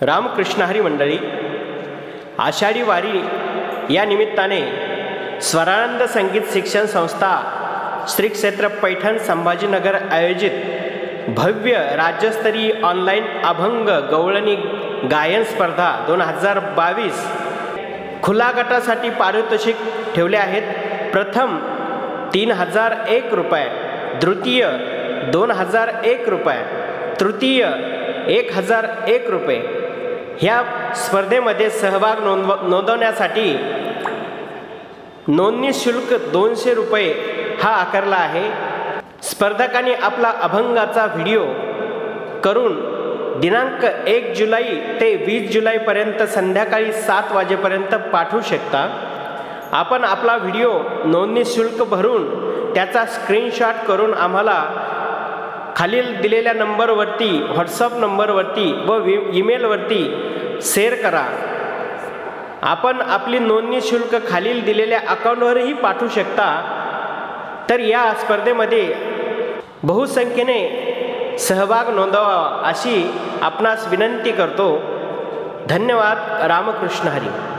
रामकृष्ण हरी मंडळी आषाढी वारी या निमित्ताने स्वरानंद संगीत शिक्षण संस्था श्री क्षेत्र पैठण संभाजीनगर आयोजित भव्य राज्यस्तरीय ऑनलाईन अभंग गवळणी गायन स्पर्धा दोन हजार बावीस खुला गटासाठी पारितोषिक ठेवले आहेत. प्रथम तीन हजार एक रुपये द्वितीय दोन हजार एक रुपये तृतीय एक हजार एक रुपये ह्या स्पर्धेमध्ये सहभाग नोंदव नोंदवण्यासाठी नोंदणी शुल्क दोनशे रुपये हा आकारला आहे. स्पर्धकांनी आपला अभंगाचा व्हिडिओ करून दिनांक एक जुलै ते वीस जुलैपर्यंत संध्याकाळी सात वाजेपर्यंत पाठवू शकता. आपण आपला व्हिडिओ नोंदणी शुल्क भरून त्याचा स्क्रीनशॉट करून आम्हाला खालील दिलेल्या नंबरवरती व्हॉट्सअप नंबरवरती व वि ईमेलवरती शेअर करा. आपण आपली नोंदणी शुल्क खालील दिलेल्या अकाउंटवरही पाठवू शकता. तर या स्पर्धेमध्ये बहुसंख्येने सहभाग नोंदवा अशी आपणास विनंती करतो. धन्यवाद. रामकृष्ण हरी.